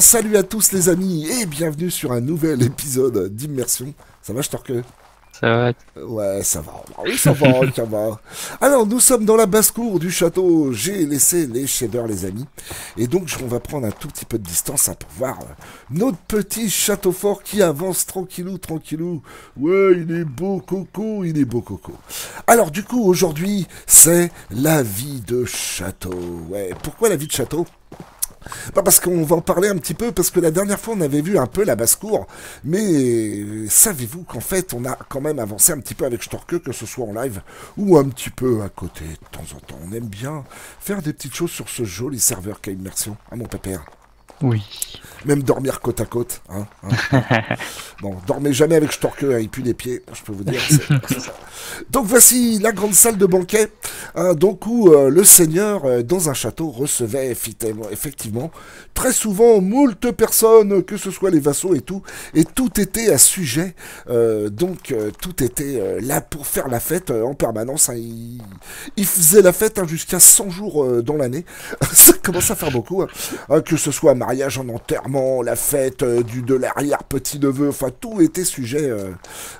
bien, salut à tous les amis et bienvenue sur un nouvel épisode d'Immersion. Ça va, je Ça va Ouais, ça va. Oui, ça va, ça va. Alors, nous sommes dans la basse-cour du château. J'ai laissé les shaders, les amis. Et donc, on va prendre un tout petit peu de distance hein, pour voir euh, notre petit château fort qui avance tranquillou, tranquillou. Ouais, il est beau coco, il est beau coco. Alors, du coup, aujourd'hui, c'est la vie de château. Ouais, pourquoi la vie de château? Pas parce qu'on va en parler un petit peu, parce que la dernière fois on avait vu un peu la basse-cour, mais savez-vous qu'en fait on a quand même avancé un petit peu avec Storke, que ce soit en live ou un petit peu à côté de temps en temps. On aime bien faire des petites choses sur ce joli serveur qu'a Immersion, à mon pépère. Oui. Même dormir côte à côte. Hein, hein. bon, dormez jamais avec Storke, hein, il pue les pieds, je peux vous dire. donc voici la grande salle de banquet, hein, donc où euh, le seigneur, euh, dans un château, recevait effectivement très souvent moult personnes, que ce soit les vassaux et tout, et tout était à sujet, euh, donc tout était là pour faire la fête en permanence. Il, il, faisait la fête jusqu'à 100 jours dans l'année, ça commence à faire beaucoup, que ce soit mariage, en enterrement, la fête euh, du de l'arrière-petit-neveu, enfin tout était sujet euh,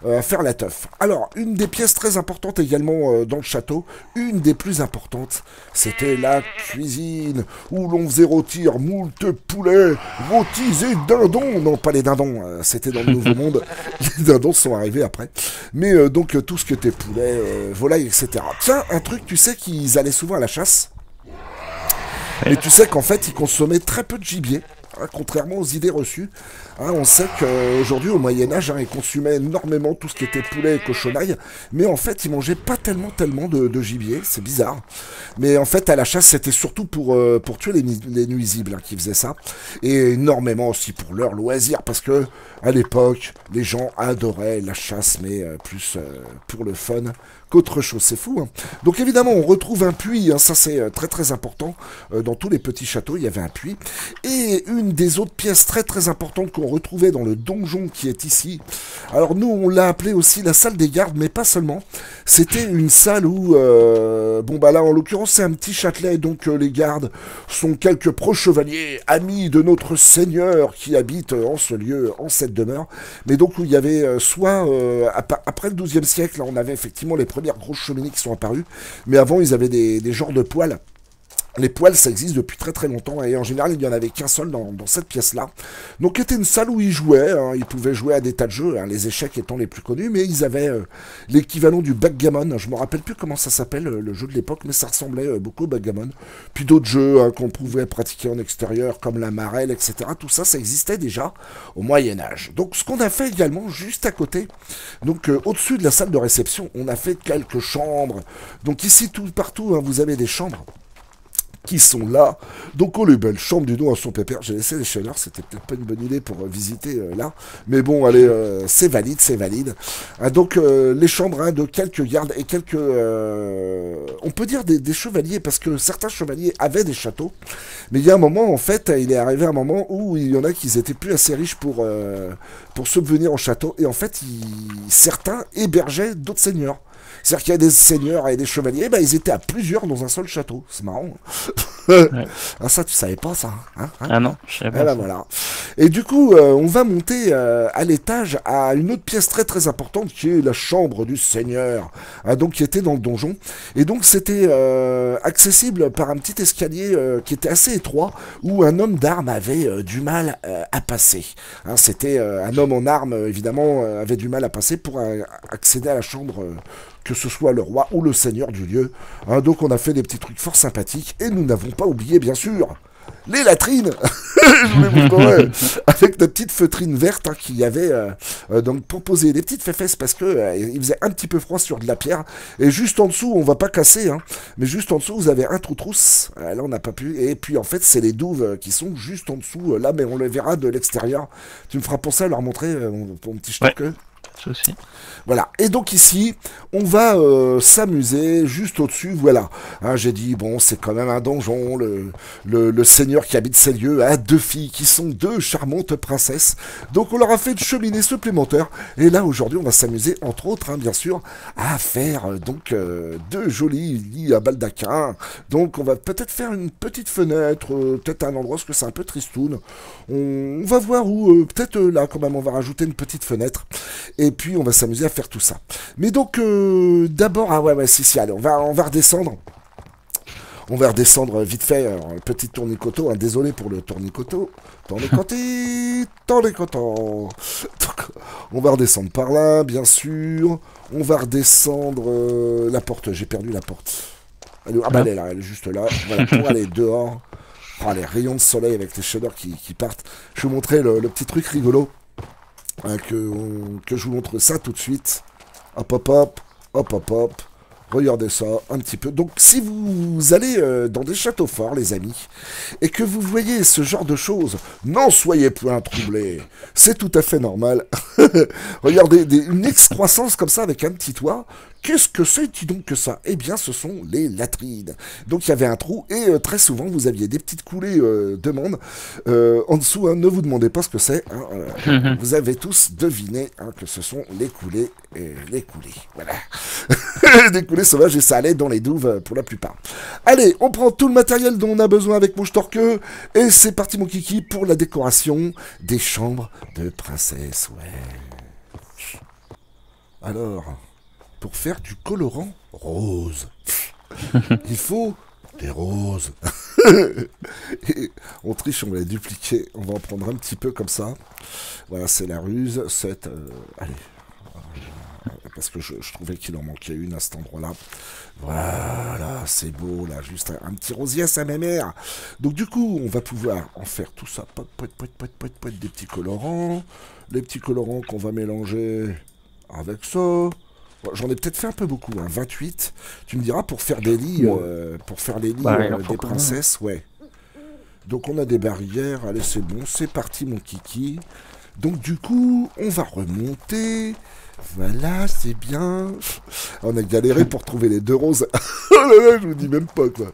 euh, à faire la teuf. Alors, une des pièces très importantes également dans le château, une des plus importantes, c'était la cuisine, où l'on faisait rôtir moult poulets, rôtis et dindons. Non, pas les dindons, c'était dans le Nouveau Monde. Les dindons sont arrivés après. Mais donc tout ce qui était poulet, volaille, etc. Tiens, un truc, tu sais qu'ils allaient souvent à la chasse? Et tu sais qu'en fait, ils consommaient très peu de gibier, hein, contrairement aux idées reçues. Hein, on sait qu'aujourd'hui, au Moyen-Âge, hein, ils consumaient énormément tout ce qui était poulet et cochonaille, mais en fait, ils mangeaient pas tellement, tellement de, gibier. C'est bizarre. Mais en fait, à la chasse, c'était surtout pour, euh, pour tuer les, nuisibles qui faisaient ça. Et énormément aussi pour leur loisir, parce que à l'époque, les gens adoraient la chasse, mais euh, plus euh, pour le fun qu'autre chose. C'est fou. Hein. Donc évidemment, on retrouve un puits. Hein, ça, c'est euh, très très important. Euh, dans tous les petits châteaux, il y avait un puits. Et une des autres pièces très très importantes qu'on retrouvait dans le donjon qui est ici. Alors nous, on l'a appelé aussi la salle des gardes, mais pas seulement. C'était une salle où, euh, bon bah là, en l'occurrence, c'est un petit châtelet. Donc les gardes sont quelques pro-chevaliers, amis de notre seigneur qui habite en ce lieu, en cette demeure. Mais donc où il y avait soit après le XIIe siècle, on avait effectivement les premiers premières grosses cheminées qui sont apparues. Mais avant, ils avaient des, des genres de poils les poils, ça existe depuis très très longtemps et en général, il n'y en avait qu'un seul dans, cette pièce-là. Donc, c'était une salle où ils jouaient. Hein. ils pouvaient jouer à des tas de jeux, hein, les échecs étant les plus connus, mais ils avaient euh, l'équivalent du backgammon. Je me rappelle plus comment ça s'appelle euh, le jeu de l'époque, mais ça ressemblait euh, beaucoup au backgammon. Puis d'autres jeux hein, qu'on pouvait pratiquer en extérieur, comme la marelle, etc. Tout ça, ça existait déjà au Moyen Âge. Donc, ce qu'on a fait également juste à côté, donc au-dessus de la salle de réception, on a fait quelques chambres. Donc ici, tout partout, vous avez des chambres qui sont là. Donc, oh, les belles chambres du nom à son pépère. J'ai laissé les chaleurs, c'était peut-être pas une bonne idée pour euh, visiter euh, là. Mais bon, allez, euh, c'est valide, c'est valide. Ah, donc, les chambres hein, de quelques gardes et quelques... on peut dire des, chevaliers, parce que certains chevaliers avaient des châteaux. Mais il y a un moment, en fait, il est arrivé un moment où il y en a qui étaient plus assez riches pour, pour subvenir au château. Et en fait, certains hébergeaient d'autres seigneurs. C'est-à-dire qu'il y a des seigneurs et des chevaliers, ben, ils étaient à plusieurs dans un seul château. C'est marrant. ah, ça, tu savais pas ça hein, hein Ah non, je savais pas. Eh ben, voilà. Et du coup, euh, on va monter euh, à l'étage à une autre pièce très très importante qui est la chambre du seigneur, hein, donc qui était dans le donjon. Et donc c'était euh, accessible par un petit escalier qui était assez étroit où un homme d'armes avait du mal à passer. Hein, c'était un homme en armes, évidemment, avait du mal à passer pour accéder à la chambre que ce soit le roi ou le seigneur du lieu. Hein, donc on a fait des petits trucs fort sympathiques, et nous n'avons pas oublié, bien sûr, les latrines. Avec de petites feutrines vertes hein, qui avaient euh, euh, donc proposé des petites fesses parce que euh, il faisait un petit peu froid sur de la pierre. Et juste en dessous on va pas casser hein, mais juste en dessous vous avez un trou trousse là on n'a pas pu. Et puis en fait c'est les douves qui sont juste en dessous là mais on les verra de l'extérieur. Tu me feras penser à leur montrer mon, petit stock Voilà. Et donc ici, on va euh, s'amuser juste au-dessus. Voilà. Hein, J'ai dit, bon, c'est quand même un donjon. Le, le, seigneur qui habite ces lieux a deux filles qui sont deux charmantes princesses. Donc on leur a fait une cheminée supplémentaire. Et là, aujourd'hui, on va s'amuser, entre autres, hein, bien sûr, à faire euh, donc euh, deux jolis lits à baldaquin. Donc on va peut-être faire une petite fenêtre, peut-être un endroit, parce que c'est un peu tristoun. On, on va voir où, peut-être là, quand même, on va rajouter une petite fenêtre. Et puis on va s'amuser à faire tout ça. Mais donc, euh, d'abord, ah ouais, ouais, si, si, allez, on va, on va redescendre. On va redescendre vite fait, alors, le petit tournicoto, hein, désolé pour le tournicoto. Tournicotis, tournicoto. On va redescendre par là, bien sûr. On va redescendre euh, la porte, j'ai perdu la porte. Elle ah bah elle est là, elle est juste là. Voilà, pour aller dehors. Oh, les rayons de soleil avec les chaleurs qui, qui partent. Je vais vous montrer le, le petit truc rigolo. Hein, que, je vous montre ça tout de suite. Hop, hop, hop, hop, hop, hop. Regardez ça un petit peu. Donc, si vous allez euh, dans des châteaux forts, les amis, et que vous voyez ce genre de choses, n'en soyez point troublés. C'est tout à fait normal. Regardez, une excroissance comme ça avec un petit toit. Qu'est-ce que c'est, donc, que ça? Eh bien, ce sont les latrines. Donc, il y avait un trou, et euh, très souvent, vous aviez des petites coulées euh, de monde. Euh, en dessous, hein, ne vous demandez pas ce que c'est. hein, euh, vous avez tous deviné hein, que ce sont les coulées. et les coulées, voilà. des coulées sauvages, et ça allait dans les douves pour la plupart. Allez, on prend tout le matériel dont on a besoin avec mon torqueux, et c'est parti, mon kiki, pour la décoration des chambres de princesse. Ouais. Alors, pour faire du colorant rose, il faut des roses. Et on triche, on va les dupliquer. On va en prendre un petit peu comme ça. Voilà, c'est la ruse. Cette, euh, allez. Parce que je, je trouvais qu'il en manquait une à cet endroit-là. Voilà, c'est beau, là, juste un, un petit rosier à sa mère. Donc du coup, on va pouvoir en faire tout ça. Poit, poit, poit, poit, poit, poit, des petits colorants. Les petits colorants qu'on va mélanger avec ça. J'en ai peut-être fait un peu beaucoup, hein, 28. Tu me diras pour faire des lits, euh, pour faire les lits Bah, euh, des quand même. princesses, ouais. Donc on a des barrières, allez c'est bon, c'est parti mon kiki. Donc du coup, on va remonter. Voilà, c'est bien. On a galéré pour trouver les deux roses. oh là là, je vous dis même pas quoi.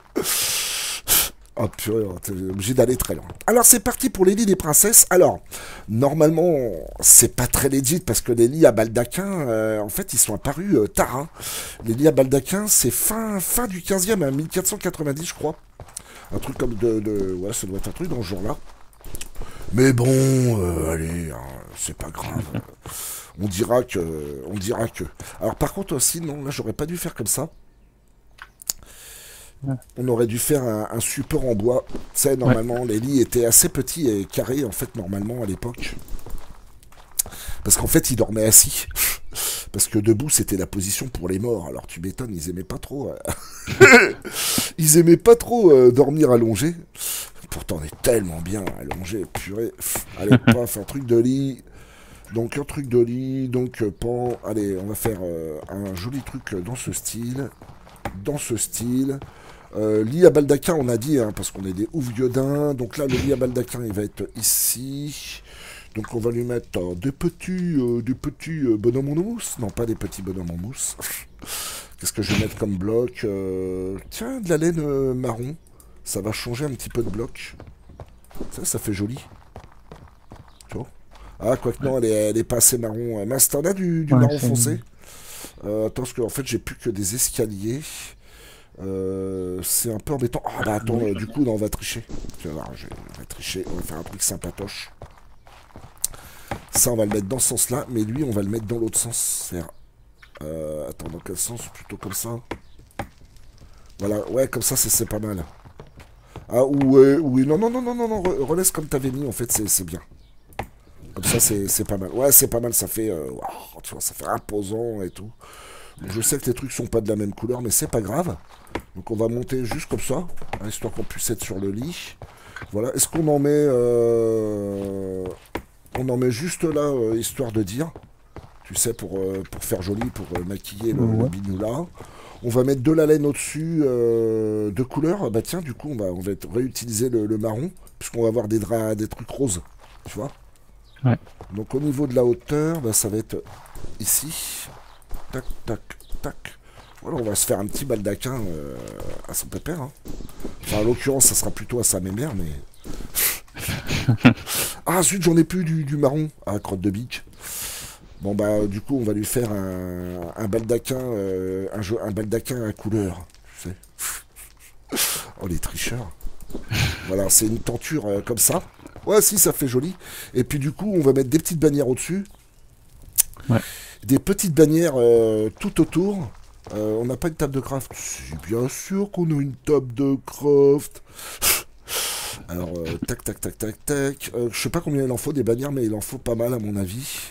Oh purée, t'es obligé d'aller très loin. Alors c'est parti pour les lits des princesses. Alors, normalement, c'est pas très legit parce que les lits à baldaquin, euh, en fait, ils sont apparus euh, tard. hein. Les lits à baldaquin, c'est fin, fin du 15e à 1490, je crois. Un truc comme de, de- Ouais, ça doit être un truc dans ce genre-là. Mais bon, euh, allez, hein, c'est pas grave. on dira que. On dira que. Alors par contre aussi, non, là j'aurais pas dû faire comme ça. On aurait dû faire un, un support en bois. Tu sais, normalement, les lits étaient assez petits et carrés, en fait, normalement, à l'époque. Parce qu'en fait, ils dormaient assis. Parce que debout, c'était la position pour les morts. Alors tu m'étonnes, ils aimaient pas trop. euh, ils aimaient pas trop euh, dormir allongé. Pourtant, on est tellement bien allongé, purée. Allez, paf, un truc de lit. Donc un truc de lit, donc euh, pan. Allez, on va faire euh, un joli truc dans ce style. Dans ce style. Euh, lit à baldaquin, on a dit, hein, parce qu'on est des ouf gueudins. Donc là, le lit à baldaquin, il va être ici. Donc on va lui mettre euh, des petits, euh, des petits euh, bonhommes en mousse. Non, pas des petits bonhommes en mousse. Qu'est-ce que je vais mettre comme bloc Euh, Tiens, de la laine marron. Ça va changer un petit peu de bloc. Ça, ça fait joli. Tu vois? Ah, quoique non, elle est, elle est pas assez marron. Mince, t'en as du, du Ouais, marron foncé Attends, parce qu'en fait, j'ai plus que des escaliers. Euh, c'est un peu embêtant. Ah bah attends, euh, du coup, non, on va tricher. Tu vas voir, je- on va tricher. On va faire un truc sympatoche. Ça, on va le mettre dans ce sens-là, mais lui, on va le mettre dans l'autre sens. C'est-à-dire, Euh, attends, dans quel sens? Plutôt comme ça. Voilà, ouais, comme ça, c'est- c'est pas mal. Ah, ou, oui, non, non, non, non, non, non, re- relaisse comme t'avais mis, en fait, c'est c'est bien. Comme ça, c'est c'est pas mal. Ouais, c'est pas mal, ça fait, euh, tu vois, ça fait imposant et tout. Je sais que les trucs sont pas de la même couleur, mais c'est pas grave. Donc on va monter juste comme ça, hein, histoire qu'on puisse être sur le lit. Voilà. Est-ce qu'on en met, euh, on en met juste là, euh, histoire de dire, tu sais, pour euh, pour faire joli, pour euh, maquiller le, Ouais. là. On va mettre de la laine au-dessus de couleur. Bah tiens, du coup, on va, on va réutiliser le, le marron, puisqu'on va avoir des draps, des trucs roses, tu vois. Ouais. Donc au niveau de la hauteur, bah, ça va être ici. Tac, tac, tac. Voilà, on va se faire un petit baldaquin euh, à son pépère. hein. Enfin, en l'occurrence, ça sera plutôt à sa mémère, mais... ah, zut, j'en ai plus du, du marron. Ah, crotte de bique. Bon, bah, du coup, on va lui faire un, un baldaquin, euh, un, jeu- un baldaquin à couleur. Tu sais. Oh, les tricheurs. Voilà, c'est une tenture euh, comme ça. Ouais, si, ça fait joli. Et puis, du coup, on va mettre des petites bannières au-dessus. Ouais. Des petites bannières euh, tout autour. Euh, on n'a pas une table de craft Si, bien sûr qu'on a une table de craft. Alors, euh, tac, tac, tac, tac, tac. Je sais pas combien il en faut des bannières, mais il en faut pas mal, à mon avis.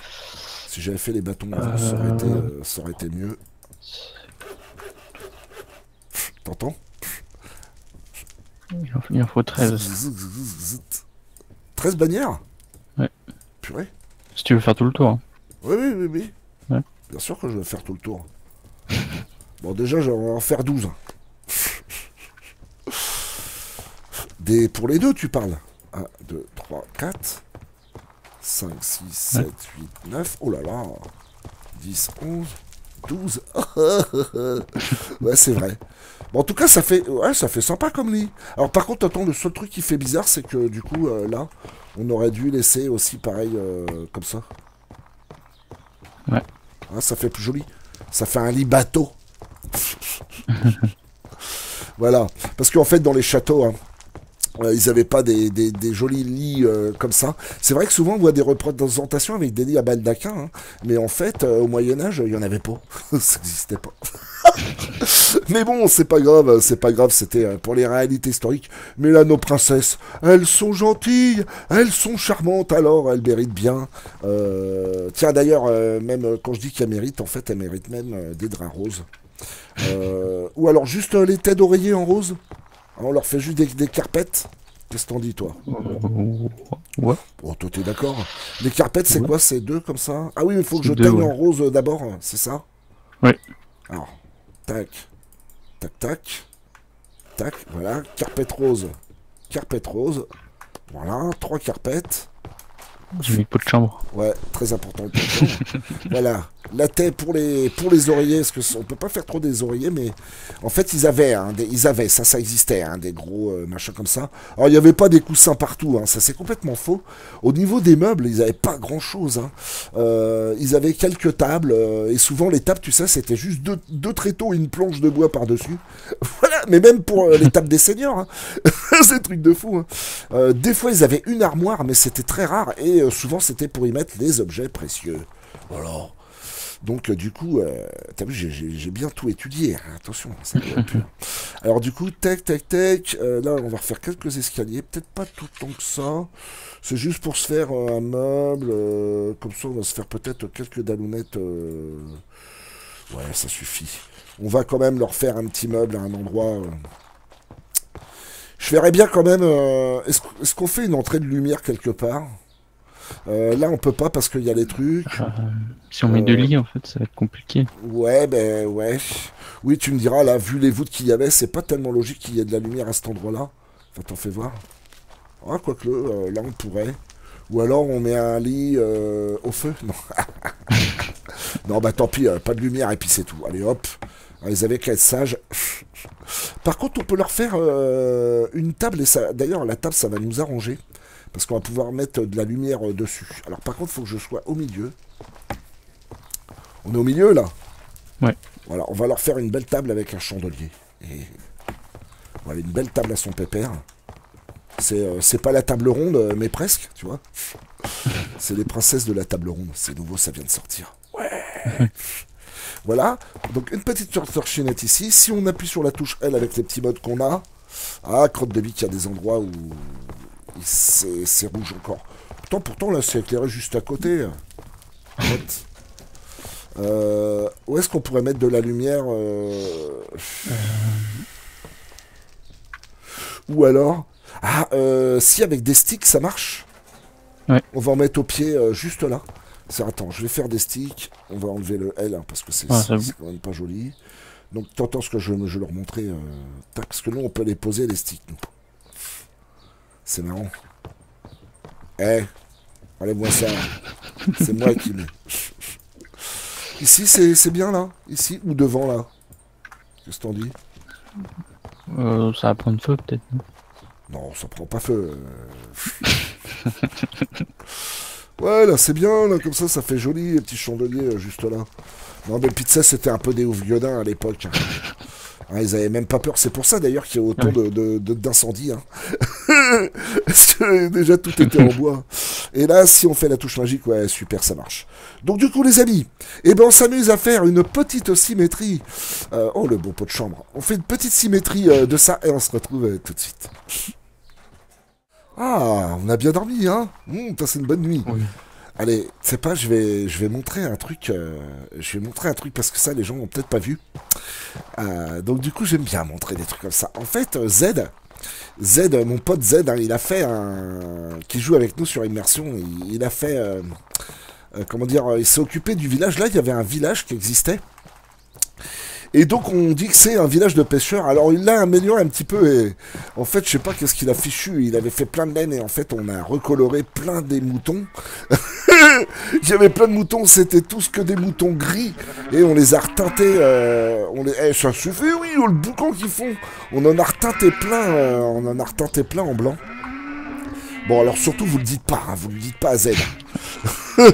Si j'avais fait les bâtons ça, aurait été, ça aurait été mieux. T'entends? Il en, il en faut 13. 13 bannières? Ouais. Purée Si tu veux faire tout le tour. hein. Oui, oui, oui, oui. Ouais. Bien sûr que je vais faire tout le tour. bon, déjà, je vais en faire 12. Des... Pour les deux, tu parles 1, 2, 3, 4, 5, 6, 7, 8, 9. Oh là là 10, 11, 12. ouais, c'est vrai. Bon, en tout cas, ça fait, ouais, ça fait sympa comme lit. Alors, par contre, attends, le seul truc qui fait bizarre, c'est que du coup, euh, là, on aurait dû laisser aussi pareil, euh, comme ça. Ouais. Ah, ça fait plus joli. Ça fait un lit bateau. voilà. Parce qu'en fait, dans les châteaux, hein, euh, ils n'avaient pas des, jolis lits euh, comme ça. C'est vrai que souvent on voit des représentations avec des lits à baldaquin, hein, mais en fait, euh, au Moyen-Âge, il n'y en avait pas. ça n'existait pas. mais bon, c'est pas grave, c'est pas grave, c'était pour les réalités historiques. Mais là, nos princesses, elles sont gentilles, elles sont charmantes, alors elles méritent bien. Tiens, d'ailleurs, même quand je dis qu'elles méritent, en fait, elles méritent même des draps roses. Ou alors juste les têtes d'oreiller en rose. On leur fait juste des, des carpettes. Qu'est-ce que t'en dis, toi Ouais. Bon, toi, t'es d'accord Les carpettes, c'est Ouais. quoi C'est deux comme ça Ah oui, il faut que je Deux, teigne ouais. en rose euh, d'abord, c'est ça Ouais. Alors, tac, tac, tac, tac, voilà, carpette rose, carpette rose, voilà, trois carpettes, J'ai mis pot de chambre. ouais, très important. voilà, la tête pour les, pour les oreillers, parce que c- on peut pas faire trop des oreillers, mais en fait, ils avaient, hein, ils avaient, ça, ça existait, hein, des gros euh, machins comme ça. Alors, il n'y avait pas des coussins partout, hein, ça c'est complètement faux. Au niveau des meubles, ils avaient pas grand chose. Hein. Euh, ils avaient quelques tables, euh, et souvent les tables, tu sais, c'était juste deux, deux tréteaux et une planche de bois par-dessus. voilà, mais même pour les tables des hein. c'est truc de fou. Des fois, ils avaient une armoire, mais c'était très rare, et souvent c'était pour y mettre les objets précieux. Voilà. Donc, euh, du coup, euh, t'as vu, j'ai- bien tout étudié. hein, attention, ça doit être pur. Alors, du coup, tac, tac, tac. euh, là, on va refaire quelques escaliers. Peut-être pas tout le temps que ça. C'est juste pour se faire un meuble. comme ça, on va se faire peut-être quelques dalounettes. Ouais, ça suffit. On va quand même leur faire un petit meuble à un endroit. Je verrais bien quand même. euh, est-ce qu'on fait une entrée de lumière quelque part? Euh, Là, on peut pas parce qu'il y a les trucs. Euh, si on met deux lits, en fait, ça va être compliqué. Ouais, ben ouais. Oui, tu me diras, là, vu les voûtes qu'il y avait, c'est pas tellement logique qu'il y ait de la lumière à cet endroit-là. Enfin, t'en fais voir. Ah, quoique, euh, là, on pourrait. Ou alors, on met un lit euh, au feu. Non. non, bah tant pis, pas de lumière et puis c'est tout. Allez, hop. Ah, Ils avaient qu'à être sages. Par contre, on peut leur faire euh, une table. et ça. D'ailleurs, la table, ça va nous arranger. Parce qu'on va pouvoir mettre de la lumière euh, dessus. Alors, par contre, il faut que je sois au milieu. On est au milieu, là Ouais. voilà, on va leur faire une belle table avec un chandelier. Et voilà, une belle table à son pépère. C'est euh, pas la table ronde, euh, mais presque, tu vois. C'est les princesses de la table ronde. C'est nouveau, ça vient de sortir. Ouais. voilà. Donc une petite torchinette ici. Si on appuie sur la touche L avec les petits modes qu'on a, ah, crotte de bique, il y a des endroits où c'est rouge encore. Pourtant, pourtant là, c'est éclairé juste à côté. Hop. Euh, où est-ce qu'on pourrait mettre de la lumière euh, Ou alors Ah, euh, si avec des sticks ça marche? Ouais. On va en mettre au pied euh, juste là. Attends, je vais faire des sticks. On va enlever le L hein, parce que c'est quand même pas joli. Donc t'entends ce que je, je vais leur montrer. euh, tac, parce que nous on peut les poser les sticks. nous. C'est marrant. Eh, enlève-moi ça. C'est moi qui mets. Ici, c'est bien là Ici ou devant là Qu'est-ce que t'en dis? Euh, Ça va prendre feu peut-être. Non, ça prend pas feu. ouais, là c'est bien, là, comme ça, ça fait joli, les petits chandeliers juste là. Non, mais pizza, c'était un peu des ouf à l'époque. Hein, ils avaient même pas peur. C'est pour ça d'ailleurs qu'il y a autant de d'incendies. Hein. Parce que déjà tout était en bois. Et là, si on fait la touche magique, ouais, super, ça marche. Donc du coup, les amis, eh ben, on s'amuse à faire une petite symétrie. Euh, oh, le beau pot de chambre. On fait une petite symétrie euh, de ça et on se retrouve euh, tout de suite. Ah, on a bien dormi, hein mmh, C'est une bonne nuit. Allez, c'est pas, je vais, je vais montrer un truc. Euh, je vais montrer un truc parce que ça, les gens ont peut-être pas vu. Euh, donc du coup, j'aime bien montrer des trucs comme ça. En fait, euh, Z, Z, mon pote Z, hein, il a fait un, qui joue avec nous sur Immersion. Il, a fait, comment dire, il s'est occupé du village. Là, il y avait un village qui existait. Et donc on dit que c'est un village de pêcheurs. Alors il l'a amélioré un petit peu et en fait je sais pas qu'est-ce qu'il a fichu. Il avait fait plein de laine et en fait on a recoloré plein des moutons. il y avait plein de moutons, c'était tous que des moutons gris et on les a retintés. Euh, on les, eh, ça suffit oui, oh, le boucan qu'ils font. On en a retinté plein, euh, on en a retinté plein en blanc. Bon alors surtout vous le dites pas, hein, vous le dites pas à Z.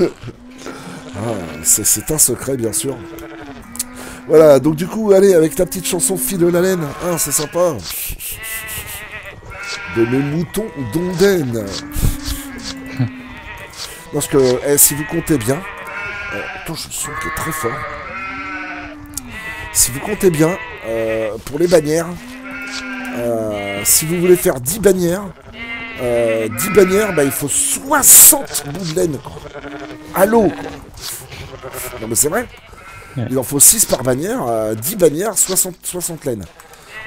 Ah, c'est un secret bien sûr. Voilà, donc du coup, allez, avec ta petite chanson Fille de la laine. Ah, c'est sympa. De mes moutons d'Ondaine. Parce que, eh, si vous comptez bien... Euh, attends, je sens qu'il est très fort. Si vous comptez bien, euh, pour les bannières, euh, si vous voulez faire 10 bannières, 10 bannières, bah, il faut 60 bouts de laine, l'eau, Non mais c'est vrai il en faut 6 par bannière, 10 bannières, 60, 60 laines.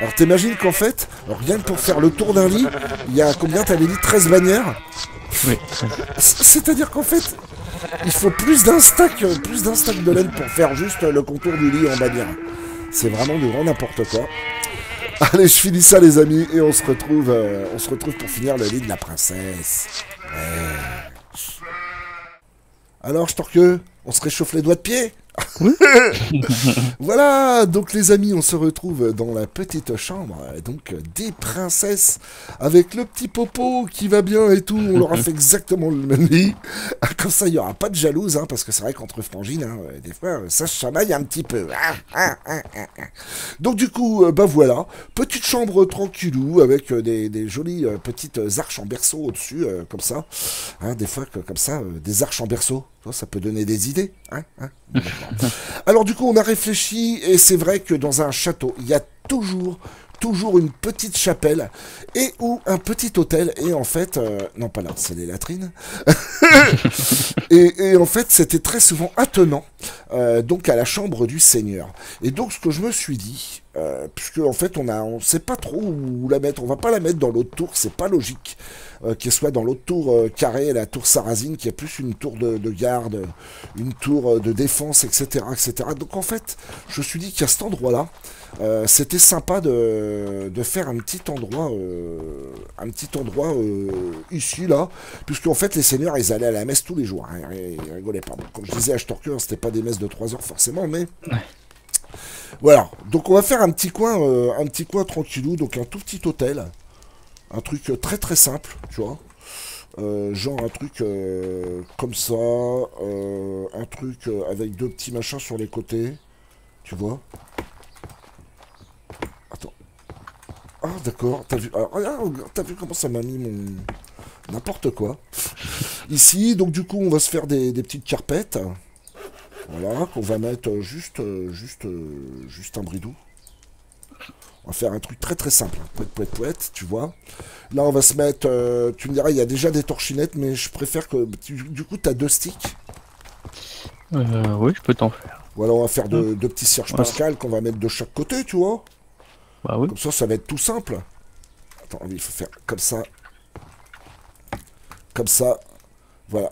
Alors t'imagines qu'en fait, rien que pour faire le tour d'un lit, il y a combien t'avais dit 13 bannières Oui. C'est-à-dire qu'en fait, il faut plus d'un stack, euh, plus d'un stack de laine pour faire juste le contour du lit en bannière. C'est vraiment du grand n'importe quoi. Allez, je finis ça les amis et on se retrouve, euh, on se retrouve pour finir le lit de la princesse. Alors, Storqueux, on se réchauffe les doigts de pied? voilà, donc les amis, on se retrouve dans la petite chambre, donc des princesses, avec le petit popo qui va bien et tout. On leur a fait exactement le même lit. Comme ça, il n'y aura pas de jalouse, hein, parce que c'est vrai qu'entre frangines, hein, des fois, ça se chamaille un petit peu. donc du coup, bah voilà, petite chambre tranquillou, avec des, des jolies euh, petites arches en berceau au-dessus, euh, comme ça. Hein, des fois, comme ça, des arches en berceau ça peut donner des idées. Hein, hein Alors du coup, on a réfléchi et c'est vrai que dans un château, il y a toujours toujours une petite chapelle et ou un petit hôtel et en fait euh, non pas là c'est les latrines et, en fait c'était très souvent attenant euh, donc à la chambre du seigneur et donc ce que je me suis dit euh, puisque en fait on a on sait pas trop où la mettre on va pas la mettre dans l'autre tour c'est pas logique qu'elle soit dans l'autre tour carrée, la tour Sarrazine, qui est plus une tour de, garde, une tour de défense, etc., etc. Donc en fait, je me suis dit qu'à cet endroit-là, c'était sympa de, faire un petit endroit, un petit endroit ici là, puisque en fait les seigneurs ils allaient à la messe tous les jours, hein, ils, rigolaient pas. comme je disais à Storker, hein, c'était pas des messes de 3 heures forcément, mais voilà. Donc on va faire un petit coin, un petit coin tranquillou, donc un tout petit hôtel. Un truc très très simple, tu vois. Euh, genre un truc euh, comme ça, euh, un truc avec deux petits machins sur les côtés, tu vois. Attends. Ah d'accord, t'as vu, t'as vu comment ça m'a mis mon... N'importe quoi. Ici, donc du coup, on va se faire des, petites carpettes. Voilà, qu'on va mettre juste, juste, juste un bridou. On va faire un truc très très simple. Pouette, pouette, pouette, tu vois. Là, on va se mettre... Euh, tu me diras, il y a déjà des torchinettes, mais je préfère que... Du, coup, tu as deux sticks. Euh, oui, je peux t'en faire. Voilà, on va faire deux, petits Serge Pascal qu'on va mettre de chaque côté, tu vois. Bah oui. Comme ça, ça va être tout simple. Attends, il faut faire comme ça. Comme ça. Voilà.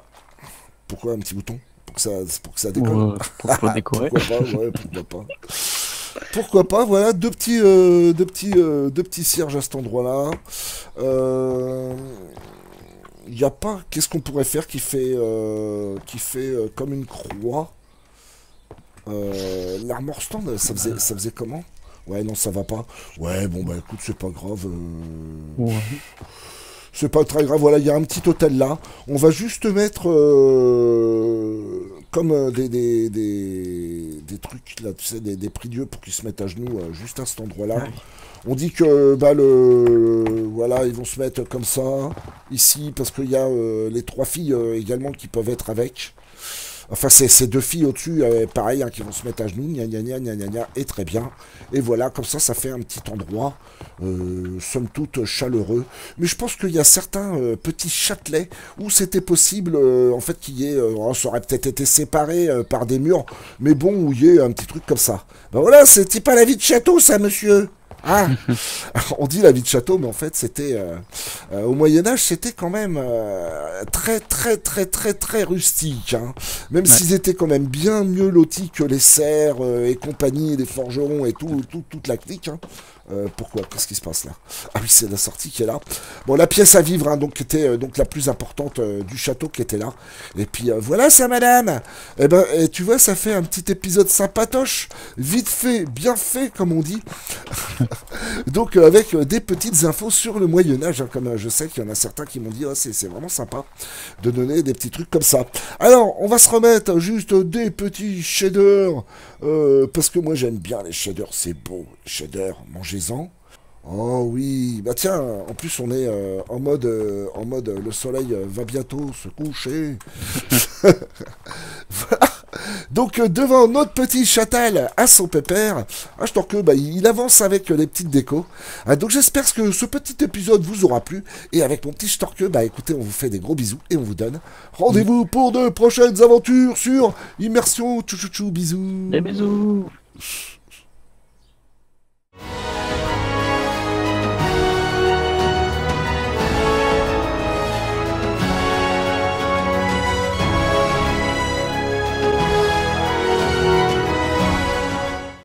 Pourquoi un petit bouton Pour que ça, pour que ça décolle. pour, décorer. pourquoi pas, ouais, pourquoi pas. Pourquoi pas, voilà, deux petits, euh, deux petits, euh, deux petits cierges à cet endroit-là. Il euh, n'y a pas, qu'est-ce qu'on pourrait faire qui fait, qui fait comme une croix? L'armor stand, ça faisait, ça faisait comment? Ouais, non, ça va pas. Ouais, bon, bah écoute, c'est pas grave. euh, Ouais. C'est pas très grave, voilà, il y a un petit hôtel là. On va juste mettre euh, comme euh, des, des, des, des trucs là, tu sais, des, des prie-dieux pour qu'ils se mettent à genoux euh, juste à cet endroit-là. On dit que bah le voilà, ils vont se mettre comme ça ici parce qu'il y a euh, les trois filles également qui peuvent être avec. Enfin, c'est ces deux filles au-dessus, euh, pareil, hein, qui vont se mettre à genoux, gna gna gna gna gna et très bien. Et voilà, comme ça, ça fait un petit endroit, euh, somme toute chaleureux. Mais je pense qu'il y a certains euh, petits châtelets où c'était possible, en fait, qu'il y ait, oh, ça aurait peut-être été séparé par des murs, mais bon, où il y ait un petit truc comme ça. Ben voilà, c'était pas la vie de château, ça, monsieur. Ah, on dit la vie de château, mais en fait, c'était euh, euh, au Moyen Âge, c'était quand même euh, très, très, très, très, très rustique. hein. Même s'ils étaient quand même bien mieux lotis que les serfs euh, et compagnie, les forgerons et tout, tout- toute la clique. hein. Euh, pourquoi? Qu'est-ce qui se passe là? Ah oui, c'est la sortie qui est là. Bon, la pièce à vivre, hein, donc qui était euh, donc la plus importante euh, du château qui était là. Et puis voilà, ça, madame. Eh ben, et tu vois, ça fait un petit épisode sympatoche, vite fait, bien fait, comme on dit. Donc avec des petites infos sur le Moyen Âge, hein, comme je sais qu'il y en a certains qui m'ont dit oh, c'est vraiment sympa de donner des petits trucs comme ça. Alors on va se remettre juste des petits shaders euh, parce que moi j'aime bien les shaders, c'est beau, shaders, mangez-en. Oh oui, bah tiens, en plus on est euh, en mode euh, en mode euh, le soleil va bientôt se coucher. Donc euh, devant notre petit chatal à son pépère, ah, je que bah, il avance avec les petites décos. Ah, donc j'espère que ce petit épisode vous aura plu. Et avec mon petit Storque, bah écoutez, on vous fait des gros bisous et on vous donne rendez-vous mm. pour de prochaines aventures sur Immersion. Tchou tchou tchou, bisous. Des bisous.